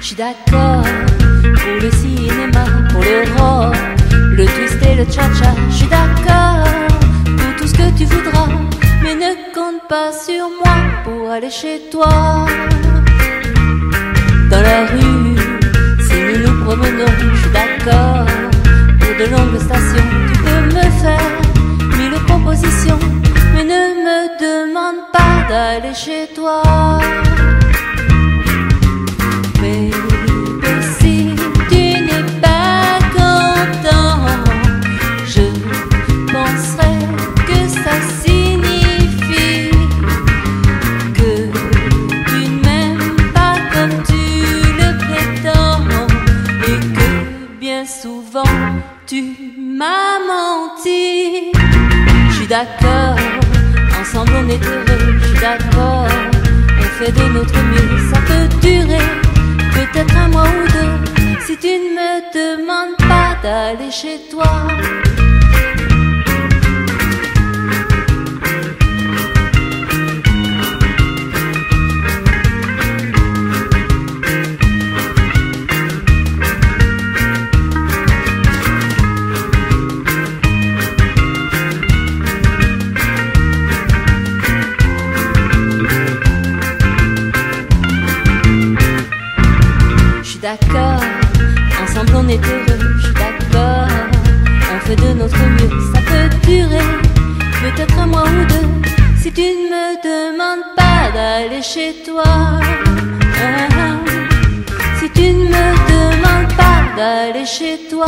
Je suis d'accord pour le cinéma, pour le rock, le twist et le cha-cha. Je suis d'accord pour tout ce que tu voudras, mais ne compte pas sur moi pour aller chez toi. Pas d'aller chez toi. Mais si tu n'es pas content, je penserai que ça signifie que tu ne m'aimes pas comme tu le prétends et que bien souvent tu m'as menti. Je suis d'accord, ensemble on est heureux, d'accord, on fait de notre mieux, ça peut durer peut-être un mois ou deux si tu ne me demandes pas d'aller chez toi. D'accord, ensemble on est heureux, je suis d'accord, on fait de notre mieux, ça peut durer peut-être un mois ou deux, si tu ne me demandes pas d'aller chez toi. Ah, ah. si tu ne me demandes pas d'aller chez toi.